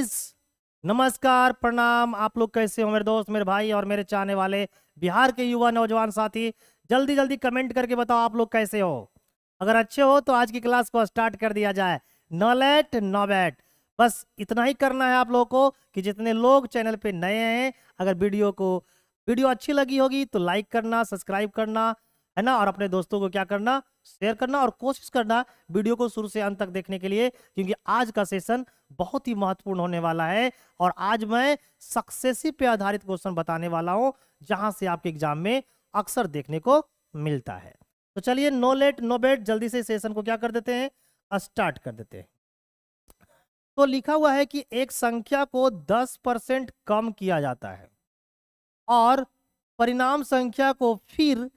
Guys नमस्कार, प्रणाम। आप लोग कैसे हो? मेरे दोस्त, मेरे भाई और मेरे चाहने वाले बिहार के युवा नौजवान साथी जल्दी जल्दी कमेंट करके बताओ आप लोग कैसे हो। अगर अच्छे हो तो आज की क्लास को स्टार्ट कर दिया जाए। नो लेट, नो बैट बस इतना ही करना है आप लोगों को कि जितने लोग चैनल पे नए हैं, अगर वीडियो को, वीडियो अच्छी लगी होगी तो लाइक करना, सब्सक्राइब करना, है ना? और अपने दोस्तों को क्या करना? शेयर करना और कोशिश करना वीडियो को शुरू से अंत तक देखने के लिए, क्योंकि आज का सेशन बहुत ही महत्वपूर्ण होने वाला है। और आज मैं सक्सेसिव पे आधारित क्वेश्चन बताने वाला हूँ, जहाँ से आपके एग्ज़ाम में अक्सर देखने को मिलता है। तो चलिए, नो लेट, नो बेट जल्दी से सेशन को क्या कर देते हैं? स्टार्ट कर देते हैं। तो लिखा हुआ है कि एक संख्या को 10 परसेंट कम किया जाता है और परिणाम संख्या को फिर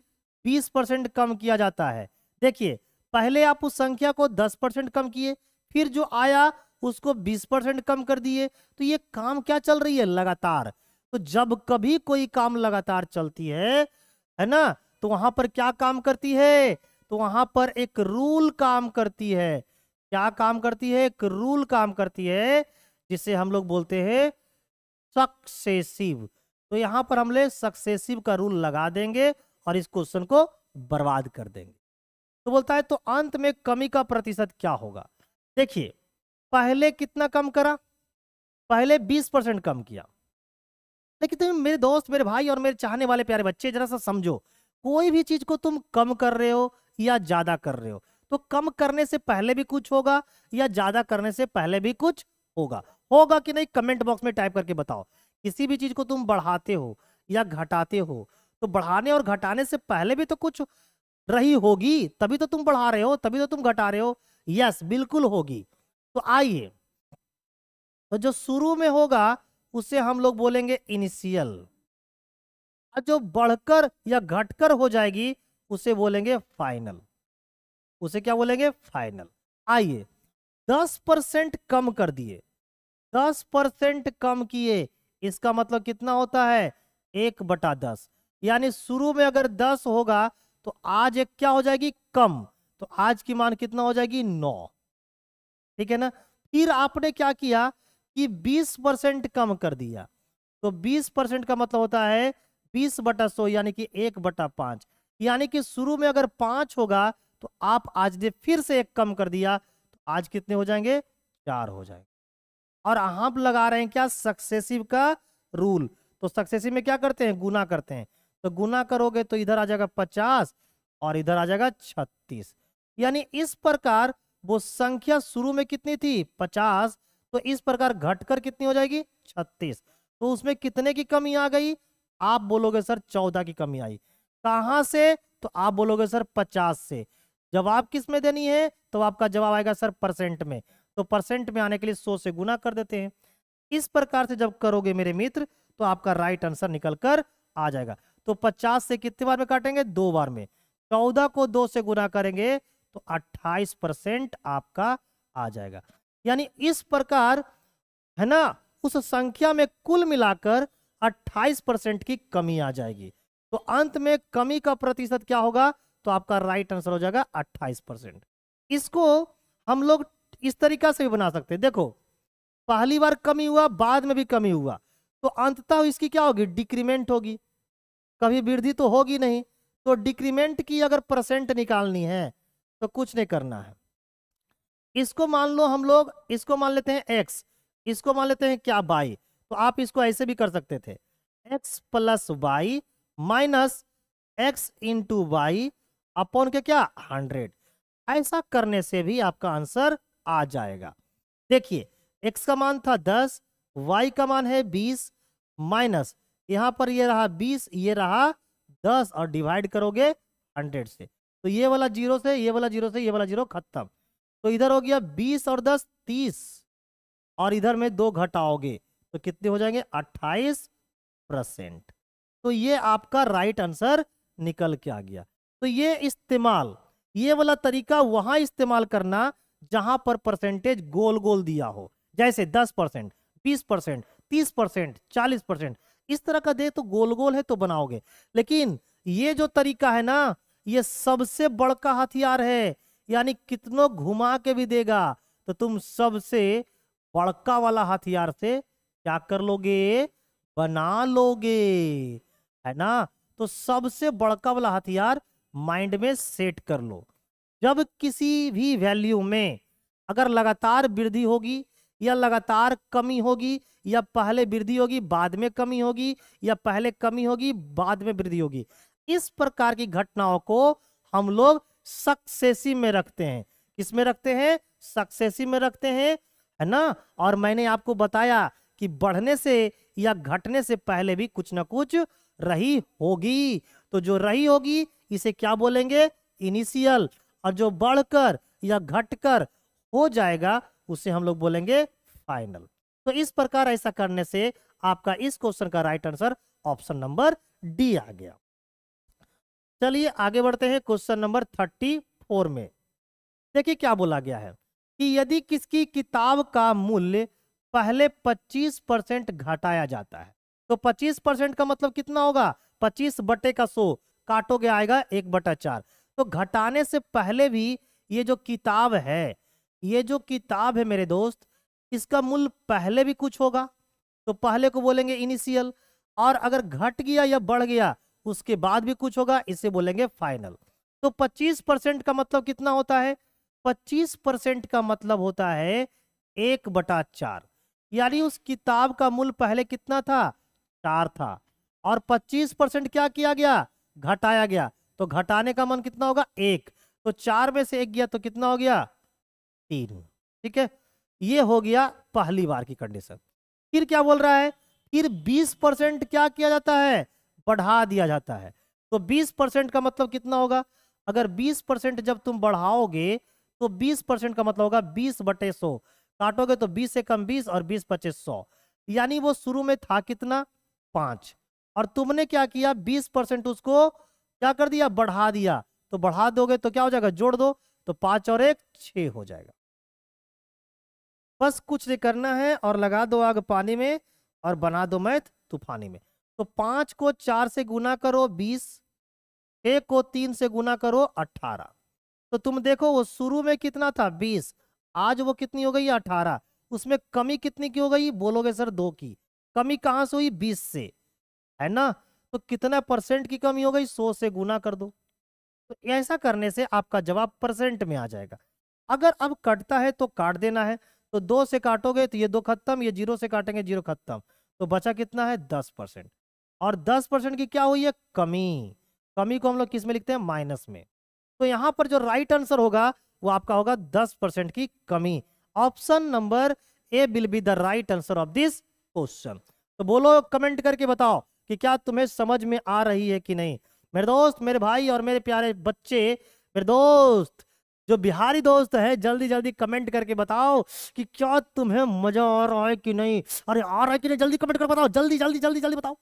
20 परसेंट कम किया जाता है। देखिए, पहले आप उस संख्या को 10 परसेंट कम किए, फिर जो आया उसको 20 परसेंट कम कर दिए। तो ये काम क्या चल रही है? लगातार। तो जब कभी कोई काम लगातार चलती है है ना तो वहाँ पर क्या काम करती है? तो वहाँ पर एक रूल काम करती है। क्या काम करती है? एक रूल काम करती है, जिसे हम लोग बोलते हैं सक्सेसिव तो यहाँ पर हम लोग सक्सेसिव का रूल लगा देंगे और इस क्वेश्चन को बर्बाद कर देंगे। तो बोलता है तो अंत में कमी का प्रतिशत क्या होगा? देखिए, पहले कितना कम करा? पहले 20 परसेंट कम किया। लेकिन तुम मेरे दोस्त, मेरे भाई और मेरे चाहने वाले प्यारे बच्चे, जरा सा समझो, कोई भी चीज़ को तुम कम कर रहे हो या ज़्यादा कर रहे हो? तो कम करने से पहले भी कुछ होगा या ज़्यादा करने से पहले भी कुछ होगा? होगा कि नहीं? कमेंट बॉक्स में टाइप करके बताओ। किसी भी चीज़ को तुम बढ़ाते हो या घटाते हो तो बढ़ाने और घटाने से पहले भी तो कुछ रही होगी, तभी तो तुम बढ़ा रहे हो, तभी तो तुम घटा रहे हो। यस बिल्कुल होगी। तो आइए। तो जो शुरू में होगा, उसे हम लोग बोलेंगे इनिशियल और जो बढ़कर या घटकर हो जाएगी, उसे बोलेंगे फाइनल उसे क्या बोलेंगे? फाइनल आइए। दस परसेंट कम कर दिए। दस परसेंट कम किए। इसका मतलब कितना होता है? एक बटा दस। यानी शुरू में अगर दस होगा तो आज एक क्या हो जाएगी? कम। तो आज की मान कितना हो जाएगी? नौ। ठीक है ना? फिर आपने क्या किया कि 20 परसेंट कम कर दिया। तो 20 परसेंट का मतलब होता है 20 बटा सौ, यानी कि एक बटा पाँच। यानी कि शुरू में अगर पाँच होगा तो आप आज ने फिर से एक कम कर दिया। तो आज कितने हो जाएँगे? चार हो जाएँगे। और हम लगा रहे हैं क्या? सक्सेसिव का रूल। तो सक्सेसिव में क्या करते हैं? गुना करते हैं। तो गुना करोगे तो इधर आ जाएगा पचास और इधर आ जाएगा छत्तीस। यानी इस प्रकार वो संख्या शुरू में कितनी थी? पचास। तो इस प्रकार घटकर कितनी हो जाएगी? छत्तीस। तो उसमें कितने की कमी आ गई? आप बोलोगे, सर, चौदह की कमी आई। कहा से? तो आप बोलोगे, सर, पचास से। जवाब किसमें देनी है? तो आपका जवाब आएगा, सर, परसेंट में। तो परसेंट में आने के लिए सौ से गुना कर देते हैं। इस प्रकार से जब करोगे मेरे मित्र तो आपका राइट आंसर निकल कर आ जाएगा। तो पचास से कितने बार में काटेंगे? दो बार में। चौदह को दो से गुना करेंगे तो 28 परसेंट आपका आ जाएगा। यानी इस प्रकार, है ना, उस संख्या में कुल मिलाकर 28 परसेंट की कमी आ जाएगी। तो अंत में कमी का प्रतिशत क्या होगा? तो आपका राइट आंसर हो जाएगा 28 परसेंट। इसको हम लोग इस तरीका से भी बना सकते हैं। देखो, पहली बार कमी हुआ, बाद में भी कमी हुआ। तो अंततः इसकी क्या होगी? डिक्रीमेंट होगी। कभी वृद्धि तो होगी नहीं तो डिक्रीमेंट की अगर परसेंट निकालनी है तो कुछ नहीं करना है। इसको मान लो हम लोग, इसको मान लेते हैं एक्स इसको मान लेते हैं क्या बाई तो आप इसको ऐसे भी कर सकते थे। X plus y minus x into y upon के क्या? हंड्रेड ऐसा करने से भी आपका आंसर आ जाएगा। देखिए एक्स का मान था दस वाई का मान है बीस माइनस यहाँ पर ये रहा बीस, ये रहा दस और डिवाइड करोगे हंड्रेड से। तो ये वाला ज़ीरो से, ये वाला ज़ीरो से, ये वाला ज़ीरो खत्म। तो इधर हो गया बीस और दस, तीस। और इधर में दो घटाओगे तो कितने हो जाएँगे? अट्ठाईस परसेंट तो ये आपका राइट आंसर निकल के आ गया। तो ये इस्तेमाल, ये वाला तरीका वहाँ इस्तेमाल करना जहाँ पर परसेंटेज गोल गोल दिया हो। जैसे दस परसेंट बीस परसेंट तीस परसेंट चालीस परसेंट इस तरह का दे तो गोल गोल है तो बनाओगे। लेकिन ये जो तरीका है ना, ये सबसे बड़का हथियार है, यानी कितनों घुमा के भी देगा तो तुम सबसे बड़का वाला हथियार से क्या कर लोगे? बना लोगे, है ना? तो सबसे बड़का वाला हथियार माइंड में सेट कर लो। जब किसी भी वैल्यू में अगर लगातार वृद्धि होगी या लगातार कमी होगी या पहले वृद्धि होगी, बाद में कमी होगी, या पहले कमी होगी, बाद में वृद्धि होगी। इस प्रकार की घटनाओं को हम लोग सक्सेसिव में रखते हैं। किसमें रखते हैं? सक्सेसिव में रखते हैं, है ना? और मैंने आपको बताया कि बढ़ने से या घटने से पहले भी कुछ ना कुछ रही होगी। तो जो रही होगी, इसे क्या बोलेंगे? इनिशियल। और जो बढ़कर या घटकर हो जाएगा, उसे हम लोग बोलेंगे फाइनल। तो इस प्रकार ऐसा करने से आपका इस क्वेश्चन का right answer option number D आ गया। चलिए आगे बढ़ते हैं क्वेश्चन नंबर थर्टी फोर में। देखिए क्या बोला गया है कि यदि किसकी किताब का मूल्य पहले 25 परसेंट घटाया जाता है तो 25 परसेंट का मतलब कितना होगा? 25 बटे का सो, काटोगे आएगा एक बटा चार। तो घटाने से पहले भी ये जो किताब है, ये जो किताब है मेरे दोस्त इसका मूल्य पहले भी कुछ होगा। तो पहले को बोलेंगे इनिशियल और अगर घट गया या बढ़ गया, उसके बाद भी कुछ होगा, इसे बोलेंगे फाइनल तो 25 परसेंट का मतलब कितना होता है? 25 परसेंट का मतलब होता है एक बटा चार. यानी उस किताब का मूल्य पहले कितना था? चार था. और 25 परसेंट क्या किया गया? घटाया गया. तो घटाने का मन कितना होगा? एक. तो चार में से एक गया तो कितना हो गया? तीन. ठीक है? ये हो गया पहली बार की कंडीशन फिर क्या बोल रहा है? फिर 20 परसेंट क्या किया जाता है? बढ़ा दिया जाता है। तो 20 परसेंट का मतलब कितना होगा? अगर 20 परसेंट जब तुम बढ़ाओगे तो 20 परसेंट का मतलब होगा 20 बटे सौ। काटोगे तो 20 से कम 20 और 20 पच्चीस सौ। यानी वो शुरू में था कितना? पाँच। और तुमने क्या किया? 20 परसेंट उसको क्या कर दिया? बढ़ा दिया। तो बढ़ा दोगे तो क्या हो जाएगा? जोड़ दो। तो पाँच और एक, छ हो जाएगा। बस कुछ नहीं करना है और लगा दो आग पानी में और बना दो मैथ तूफानी में। तो पाँच को चार से गुना करो बीस एक को तीन से गुना करो अठारह। तो तुम देखो वो शुरू में कितना था? बीस। आज वो कितनी हो गई? अठारह। उसमें कमी कितनी की हो गई? बोलोगे सर दो की। कमी कहाँ से हुई? बीस से। है ना? तो कितना परसेंट की कमी हो गई? सौ से गुना कर दो। तो ऐसा करने से आपका जवाब परसेंट में आ जाएगा। अगर अब कटता है तो काट देना है। तो दो से काटोगे तो ये दो खत्म, ये ज़ीरो से काटेंगे, ज़ीरो खत्म। तो बचा कितना है? दस परसेंट। और दस परसेंट की क्या हुई है? कमी। कमी को हम लोग किसमें लिखते हैं? माइनस में। तो यहाँ पर जो राइट आंसर होगा, वो आपका होगा दस परसेंट की कमी। Option number A will be the right answer of this question. तो बोलो, कमेंट करके बताओ कि क्या तुम्हें समझ में आ रही है कि नहीं? मेरे दोस्त, मेरे भाई और मेरे प्यारे बच्चे, मेरे दोस्त जो बिहारी दोस्त है जल्दी जल्दी कमेंट करके बताओ कि क्या तुम्हें मज़ा आ रहा है कि नहीं? अरे, आ रहा है कि नहीं? जल्दी कमेंट कर बताओ। जल्दी जल्दी जल्दी जल्दी बताओ।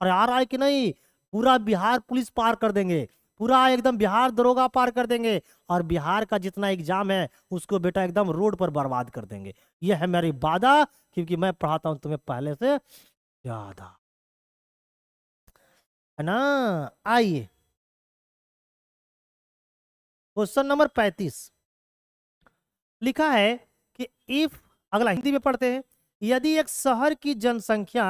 अरे, आ रहा है कि नहीं? पूरा बिहार पुलिस पार कर देंगे। पूरा एकदम बिहार दरोगा पार कर देंगे और बिहार का जितना एग्ज़ाम है, उसको बेटा एकदम रोड पर बर्बाद कर देंगे। यह है मेरी वादा क्योंकि मैं पढ़ाता हूँ तुम्हें पहले से। ज़्यादा है ना? आइए। क्वेश्चन नंबर पैंतीस। लिखा है कि इफ़ अगला हिंदी में पढ़ते हैं, यदि एक शहर की जनसंख्या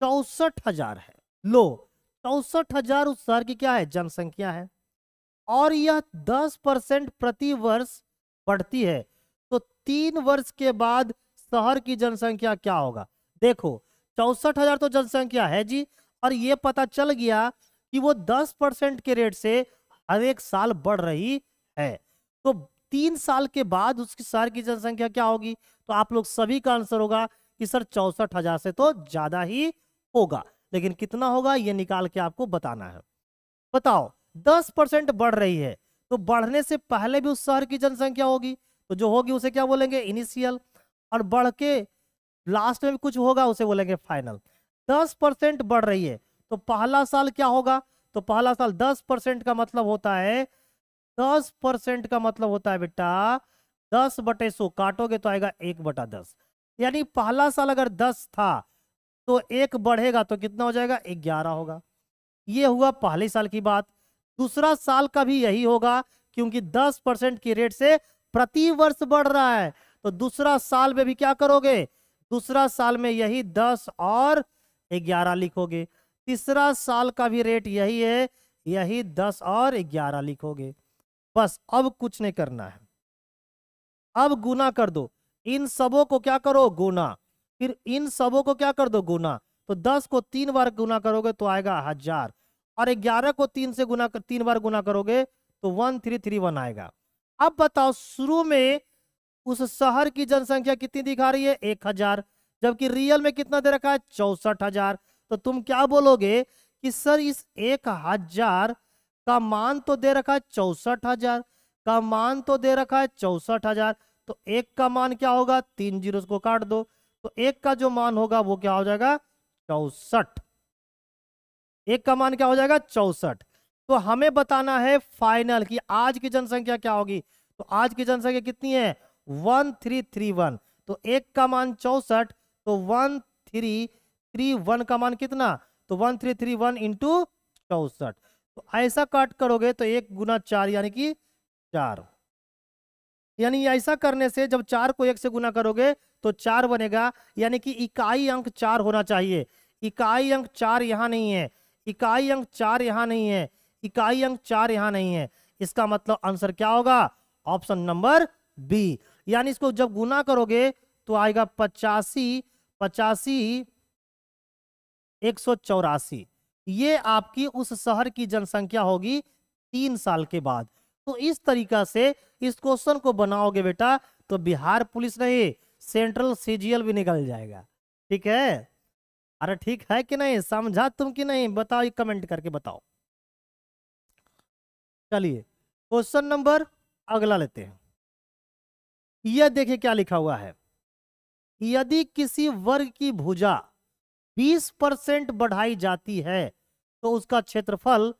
चौसठ हज़ार है, लो, चौसठ हज़ार उस शहर की क्या है? जनसंख्या है। और यह दस परसेंट प्रति वर्ष बढ़ती है तो तीन वर्ष के बाद शहर की जनसंख्या क्या होगा? देखो, चौसठ हज़ार तो जनसंख्या है जी, और ये पता चल गया कि वो दस परसेंट के रेट से हर एक साल बढ़ रही है। तो तीन साल के बाद उसकी शहर की जनसंख्या क्या होगी? तो आप लोग सभी का आंसर होगा कि सर चौसठ हज़ार से तो ज़्यादा ही होगा। लेकिन कितना होगा ये निकाल के आपको बताना है। बताओ, दस परसेंट बढ़ रही है। तो बढ़ने से पहले भी उस शहर की जनसंख्या होगी। तो जो होगी उसे क्या बोलेंगे? इनिशियल। और बढ़ के लास्ट में कुछ होगा उसे बोलेंगे फाइनल। दस परसेंट बढ़ रही है। तो पहला साल क्या होगा? तो पहला साल दस परसेंट का मतलब होता है, दस परसेंट का मतलब होता है बेटा दस बटे सो काटोगे तो आएगा एक बटा दस। यानी पहला साल अगर दस था तो एक बढ़ेगा तो कितना हो जाएगा? ग्यारह होगा। ये हुआ पहले साल की बात। दूसरा साल का भी यही होगा, क्योंकि दस परसेंट की रेट से प्रति वर्ष बढ़ रहा है। तो दूसरा साल में भी क्या करोगे? दूसरा साल में यही दस और ग्यारह लिखोगे। तीसरा साल का भी रेट यही है, यही दस और ग्यारह लिखोगे। बस अब कुछ नहीं करना है। अब गुना कर दो। इन सबों को क्या करो? गुना। फिर इन सबों को क्या कर दो? गुना। तो दस को तीन बार गुना करोगे तो आएगा हज़ार। और ग्यारह को तीन से गुना कर, तीन बार गुना करोगे तो वन थ्री थ्री वन आएगा। अब बताओ, शुरू में उस शहर की जनसंख्या कितनी दिखा रही है? एक हज़ार। जबकि रियल में कितना दे रखा है? चौसठ हज़ार। तो तुम क्या बोलोगे कि, सर, इस एक हज़ार का मान तो दे रखा है चौसठ हज़ार, का मान तो दे रखा है चौसठ हज़ार तो एक का मान क्या होगा? तीन ज़ीरो को काट दो तो एक का जो मान होगा वो क्या हो जाएगा? चौसठ। एक का मान क्या हो जाएगा? चौसठ। तो हमें बताना है फाइनल कि आज की जनसंख्या क्या होगी? तो आज की जनसंख्या कितनी है? One three three one. तो एक का मान चौसठ तो वन थ्री थ्री वन का मान कितना? तो one three three one into चौसठ। तो ऐसा काट करोगे तो एक गुना चार यानी कि चार। यानी ऐसा करने से जब चार को एक से गुना करोगे तो चार बनेगा। यानी कि इकाई अंक चार होना चाहिए। इकाई अंक चार यहाँ नहीं है। इकाई अंक चार यहाँ नहीं है। इकाई अंक चार यहाँ नहीं है। इसका मतलब आंसर क्या होगा? Option number B. यानी इसको जब गुना करोगे तो आएगा पचासी। पचासी एक सौ चौरासी। ये आपकी उस शहर की जनसंख्या होगी तीन साल के बाद। तो इस तरीका से इस क्वेश्चन को बनाओगे बेटा तो बिहार पुलिस नहीं, सेंट्रल सीजीएल भी निकल जाएगा। ठीक है? अरे ठीक है कि नहीं? समझा तुम कि नहीं? बताओ कमेंट करके बताओ। चलिए, क्वेश्चन नंबर अगला लेते हैं। यह देखिए क्या लिखा हुआ है। यदि किसी वर्ग की भुजा 20 परसेंट बढ़ाई जाती है तो उसका क्षेत्रफल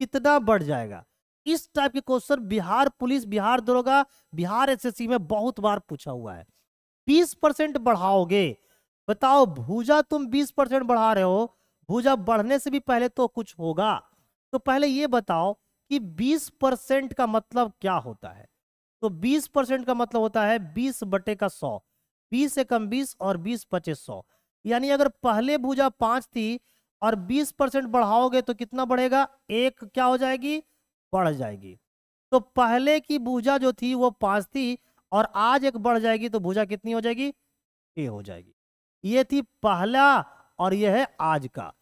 कितना बढ़ जाएगा? इस टाइप के क्वेश्चन बिहार पुलिस, बिहार दरोगा, बिहार एसएससी में बहुत बार पूछा हुआ है। 20 परसेंट बढ़ाओगे? बताओ, भूजा तुम 20 परसेंट बढ़ा रहे हो, भूजा बढ़ने से भी पहले तो कुछ होगा। तो पहले ये बताओ कि 20 परसेंट का मतलब क्या होता है? तो 20 परसेंट का मतलब होता है 20 बटे का 100 20 से कम 20 और 20 पच्चीस सौ। यानी अगर पहले भूजा पाँच थी और 20 परसेंट बढ़ाओगे तो कितना बढ़ेगा? एक क्या हो जाएगी? बढ़ जाएगी। तो पहले की भूजा जो थी वो पाँच थी और आज एक बढ़ जाएगी तो भूजा कितनी हो जाएगी? ए हो जाएगी। ये थी पहला और यह है आज का।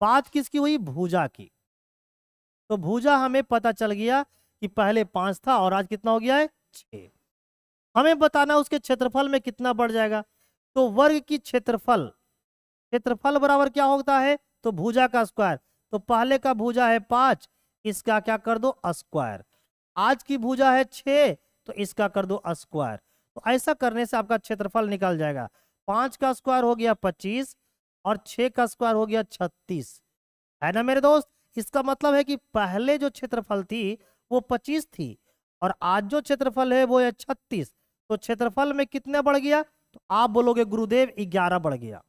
बात किसकी हुई? भूजा की। तो भूजा हमें पता चल गया कि पहले पाँच था और आज कितना हो गया है? छ हमें बताना उसके क्षेत्रफल में कितना बढ़ जाएगा। तो वर्ग की क्षेत्रफल क्षेत्रफल बराबर क्या होता है? तो भूजा का स्क्वायर तो पहले का भूजा है पाँच, इसका क्या कर दो? स्क्वायर आज की भूजा है छ तो इसका कर दो स्क्वायर तो ऐसा करने से आपका क्षेत्रफल निकल जाएगा। पाँच का स्क्वायर हो गया पच्चीस और छ का स्क्वायर हो गया छत्तीस। है ना मेरे दोस्त? इसका मतलब है कि पहले जो क्षेत्रफल थी, वो पच्चीस थी और आज जो क्षेत्रफल है, वो है छत्तीस। तो क्षेत्रफल में कितने बढ़ गया? तो आप बोलोगे गुरुदेव, ग्यारह बढ़ गया।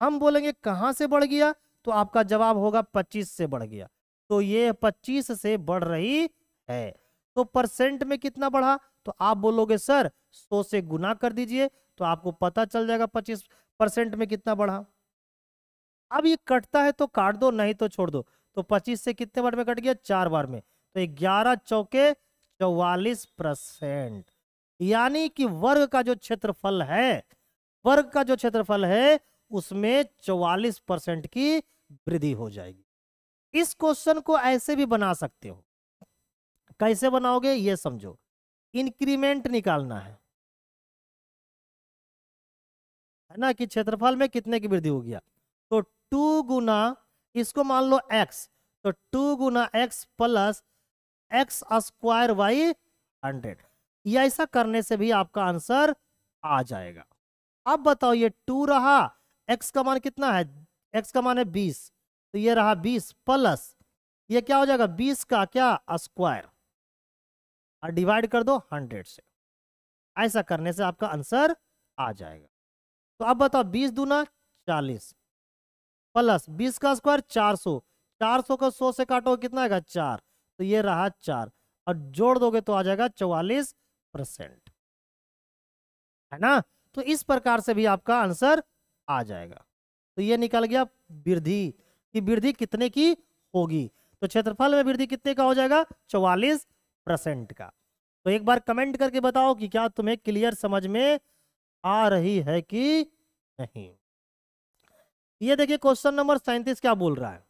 हम बोलेंगे, कहाँ से बढ़ गया? तो आपका जवाब होगा, पच्चीस से बढ़ गया। तो ये पच्चीस से बढ़ रही है। तो परसेंट में कितना बढ़ा? तो आप बोलोगे, सर, सौ से गुना कर दीजिए। तो आपको पता चल जाएगा, पच्चीस परसेंट में कितना बढ़ा। अब ये कटता है तो काट दो, नहीं तो छोड़ दो। तो पच्चीस से कितने बार में कट गया? चार बार में। तो ग्यारह चौके चौवालीस परसेंट। यानी कि वर्ग का जो क्षेत्रफल है, वर्ग का जो क्षेत्रफल है उसमें चौवालीस परसेंट की वृद्धि हो जाएगी। इस क्वेश्चन को ऐसे भी बना सकते हो। कैसे बनाओगे ये समझो। इंक्रीमेंट निकालना है। है ना कि क्षेत्रफल में कितने की वृद्धि हो गया तो टू गुना, इसको मान लो एक्स तो टू गुना x plus x square y hundred. ऐसा करने से भी आपका आंसर आ जाएगा। अब बताओ ये टू रहा एक्स का मान कितना है? एक्स का मान है बीस। तो ये रहा बीस प्लस ये क्या हो जाएगा? बीस का क्या? स्क्वायर और डिवाइड कर दो हंड्रेड से। ऐसा करने से आपका आंसर आ जाएगा। तो अब बताओ, बीस दूना चालीस। प्लस बीस का स्क्वायर चार सौ। चार सौ का सौ से काटो, कितना आएगा? चार। तो ये रहा चार। और जोड़ दोगे तो आ जाएगा चौवालीस परसेंट है ना? तो इस प्रकार से भी आपका आंसर आ जाएगा। तो ये निकल गया वृद्धि कि वृद्धि कितने की होगी? तो क्षेत्रफल में वृद्धि कितने का हो जाएगा? चौवालीस परसेंट का। तो एक बार कमेंट करके बताओ कि क्या तुम्हें क्लियर समझ में आ रही है कि नहीं? ये देखिए क्वेश्चन नंबर सैंतीस क्या बोल रहा है?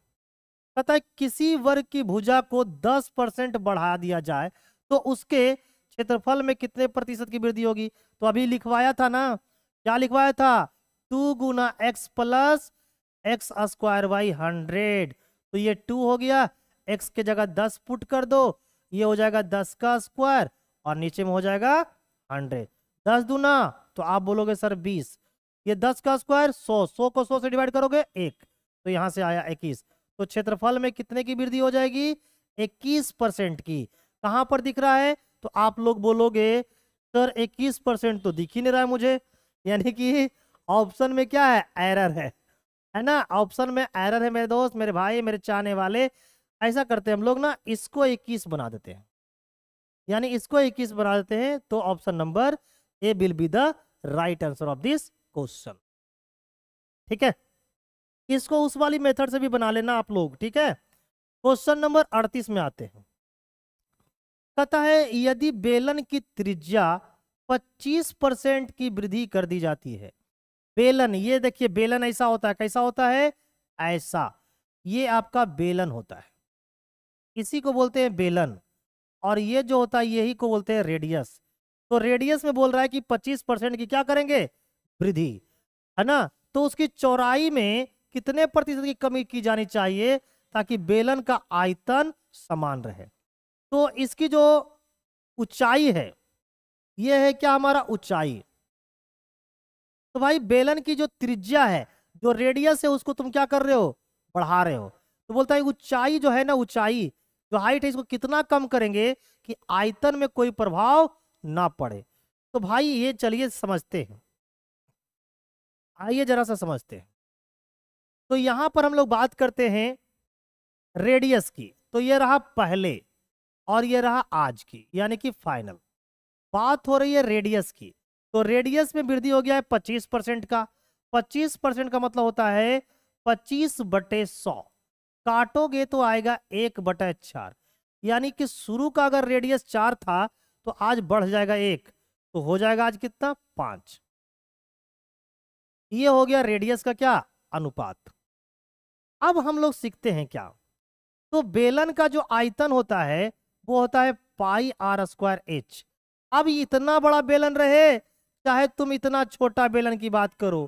कहता है किसी वर्ग की भुजा को 10 परसेंट बढ़ा दिया जाए तो उसके क्षेत्रफल में कितने प्रतिशत की वृद्धि होगी? तो अभी लिखवाया था ना। क्या लिखवाया था? Two Guna x plus x square by hundred. तो ये टू हो गया, एक्स के जगह दस पुट कर दो, ये हो जाएगा दस का स्क्वायर और नीचे में हो जाएगा हंड्रेड। दस दूना तो आप बोलोगे सर बीस। ये दस का स्क्वायर सौ सौ को सौ से डिवाइड करोगे एक। तो यहाँ से आया इक्कीस। तो क्षेत्रफल में कितने की वृद्धि हो जाएगी? इक्कीस परसेंट की। कहाँ पर दिख रहा है? तो आप लोग बोलोगे, सर इक्कीस परसेंट तो दिख ही नहीं रहा है मुझे। यानी कि ऑप्शन में क्या है? एरर है। है ना? ऑप्शन में एरर है मेरे दोस्त, मेरे भाई, मेरे चाहने वाले। ऐसा करते हैं हम लोग ना, इसको इक्कीस बना देते हैं। यानी इसको इक्कीस बना देते हैं तो option number A will be the right answer of this question. ठीक है? इसको उस वाली मेथड से भी बना लेना आप लोग, ठीक है? क्वेश्चन नंबर अड़तीस में आते हैं। कहता है, यदि बेलन की त्रिज्या 25 परसेंट की वृद्धि कर दी जाती है बेलन, ये देखिए बेलन ऐसा होता है, कैसा होता है? ऐसा। ये आपका बेलन होता है। इसी को बोलते हैं बेलन। और ये जो होता है, यही को बोलते हैं रेडियस। तो रेडियस में बोल रहा है कि 25 परसेंट की क्या करेंगे? वृद्धि। है ना? तो उसकी चौड़ाई में कितने प्रतिशत की कमी की जानी चाहिए ताकि बेलन का आयतन समान रहे? तो इसकी जो ऊंचाई है यह है क्या हमारा ऊंचाई? भाई, बेलन की जो त्रिज्या है, जो रेडियस है, उसको तुम क्या कर रहे हो? बढ़ा रहे हो। तो बोलता है, ऊंचाई जो है ना, ऊंचाई, जो हाइट है, इसको कितना कम करेंगे कि आयतन में कोई प्रभाव ना पड़े। तो भाई, ये चलिए समझते हैं। आइए जरा सा समझते हैं। तो यहाँ पर हम लोग बात करते हैं रेडियस की। तो ये रहा पहले और ये रहा आज की, यानी कि फाइनल बात हो रही है रेडियस की। तो रेडियस में वृद्धि हो गया है पच्चीस परसेंट का। पच्चीस परसेंट का मतलब होता है पच्चीस बटे सौ। काटोगे तो आएगा एक बटे चार। यानी कि शुरू का अगर रेडियस चार था तो आज बढ़ जाएगा एक। तो हो जाएगा आज कितना? पाँच। ये हो गया रेडियस का क्या? अनुपात। अब हम लोग सीखते हैं क्या? तो बेलन का जो आयतन होता है, वो होता है पाई आर स्क्वायर एच। अब इतना बड़ा बेलन रहे चाहे तुम इतना छोटा बेलन की बात करो।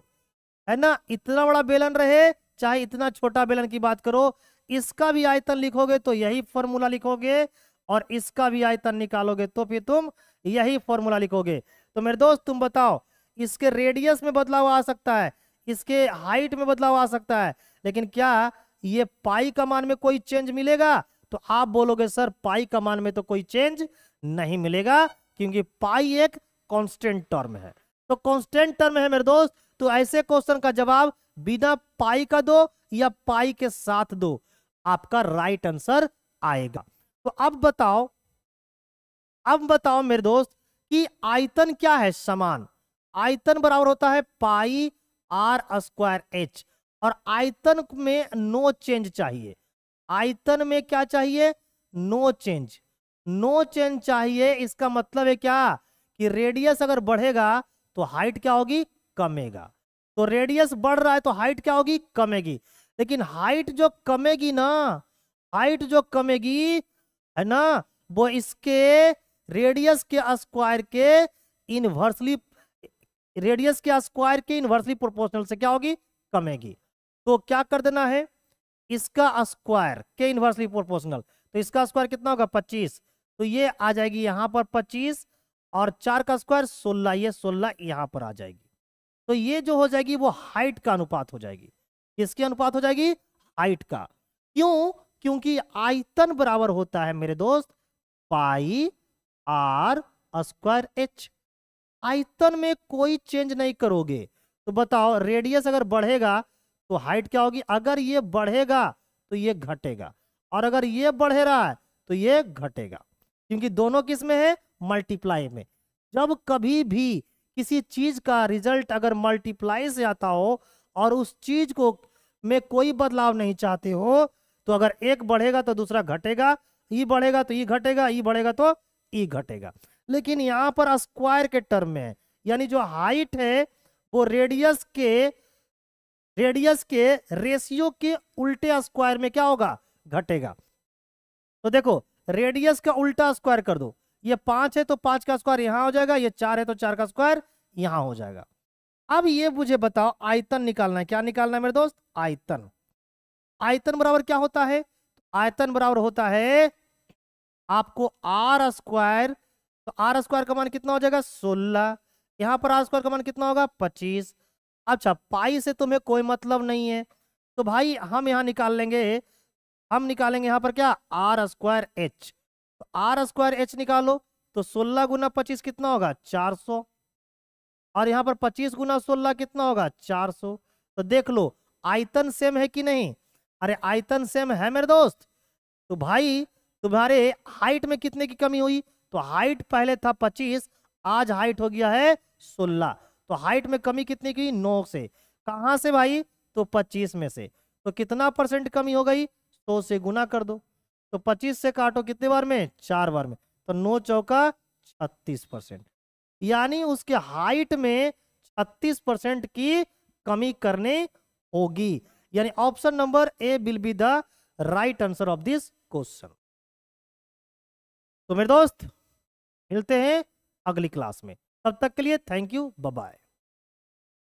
है ना? इतना बड़ा बेलन रहे, चाहे इतना छोटा बेलन की बात करो, इसका भी आयतन लिखोगे तो यही फॉर्मूला लिखोगे और इसका भी आयतन निकालोगे तो फिर तुम यही फॉर्मूला लिखोगे। तो मेरे दोस्त, तुम बताओ, इसके रेडियस में बदलाव आ सकता है, इसके हाइट में बदलाव आ सकता है, लेकिन क्या ये पाई का मान में कोई चेंज मिलेगा? तो आप बोलोगे, सर पाई का मान में तो कोई चेंज नहीं मिलेगा, क्योंकि पाई एक कांस्टेंट टर्म है। तो कांस्टेंट टर्म है मेरे दोस्त तो ऐसे क्वेश्चन का जवाब बिना पाई का दो या पाई के साथ दो। आपका राइट आंसर आएगा। तो अब बताओ अब बताओ मेरे दोस्त कि आयतन क्या है समान? आयतन बराबर होता है पाई आर स्क्वायर एच। और आयतन में नो चेंज चाहिए। आयतन में क्या चाहिए? नो चेंज नो चेंज चाहिए, इसका मतलब है क्या? कि रेडियस अगर बढ़ेगा तो हाइट क्या होगी? कमेगा। तो रेडियस बढ़ रहा है तो हाइट क्या होगी? कमेगी। लेकिन हाइट जो कमेगी ना हाइट जो कमेगी, है ना, वो इसके रेडियस के स्क्वायर के इनवर्सली रेडियस के स्क्वायर के इनवर्सली प्रोपोर्शनल से क्या होगी? कमेगी। तो क्या कर देना है? इसका स्क्वायर के इनवर्सली प्रोपोर्शनल तो इसका स्क्वायर कितना होगा? 25 तो ये आ जाएगी यहाँ पर 25 और चार का स्क्वायर 16 ये 16 यहाँ पर आ जाएगी। तो ये जो हो जाएगी वो हाइट का अनुपात हो जाएगी। किसकी अनुपात हो जाएगी? हाइट का। क्यों? क्योंकि आयतन बराबर होता है मेरे दोस्त पाई आर स्क्वायर एच आयतन में कोई चेंज नहीं करोगे। तो बताओ रेडियस अगर बढ़ेगा तो हाइट क्या होगी? अगर ये बढ़ेगा तो ये घटेगा। और अगर ये बढ़े रहा है तो ये घटेगा। क्योंकि दोनों किसमें है? मल्टीप्लाई में। जब कभी भी किसी चीज़ का रिज़ल्ट अगर मल्टीप्लाई से आता हो और उस चीज़ को में कोई बदलाव नहीं चाहते हो तो अगर एक बढ़ेगा तो दूसरा घटेगा, ई बढ़ेगा तो ई घटेगा, ई बढ़ेगा तो ई घटेगा। लेकिन यहाँ पर स्क्वायर के टर्म में है, यानी जो हाइट है, वो रेडियस के रेडियस के रेशियो के उल्टे स्क्वायर में क्या होगा? घटेगा। तो देखो रेडियस का उल्टा स्क्वायर कर दो। ये पाँच है तो पाँच का स्क्वायर यहाँ हो जाएगा, ये चार है तो चार का स्क्वायर यहाँ हो जाएगा। अब ये मुझे बताओ, आयतन निकालना है, क्या निकालना है मेरे दोस्त? आयतन। आयतन बराबर क्या होता है? आयतन बराबर होता है आपको आर स्क्वायर तो आर स्क्वायर का मान कितना हो जाएगा? सोलह। यहाँ पर आर स्क्वायर का मान कितना होगा? पच्चीस। अच्छा पाई से तुम्हें कोई मतलब नहीं है तो भाई हम यहाँ निकाल लेंगे, हम निकालेंगे यहाँ पर क्या? R square h. तो आर स्क्वायर एच निकालो तो सोलह गुना पच्चीस कितना होगा? चार सौ। और यहाँ पर पच्चीस गुना सोलह कितना होगा? चार सौ। तो देख लो, आयतन सेम है कि नहीं? अरे, आयतन सेम है मेरे दोस्त। तो भाई, तुम्हारे हाइट में कितने की कमी हुई? तो हाइट पहले था पच्चीस, आज हाइट हो गया है सोलह। तो हाइट में कमी कितनी की? नौ से। कहाँ से भाई? तो पच्चीस में से। तो कितना परसेंट कमी हो गई? सौ से गुना कर दो। तो पच्चीस से काटो कितने बार में? चार बार में। तो नौ चौका छत्तीस परसेंट। यानी उसके हाइट में छत्तीस परसेंट की कमी करनी होगी। यानी option number A will be the right answer of this question. तो मेरे दोस्त, मिलते हैं अगली क्लास में। तब तक के लिए थैंक यू बाय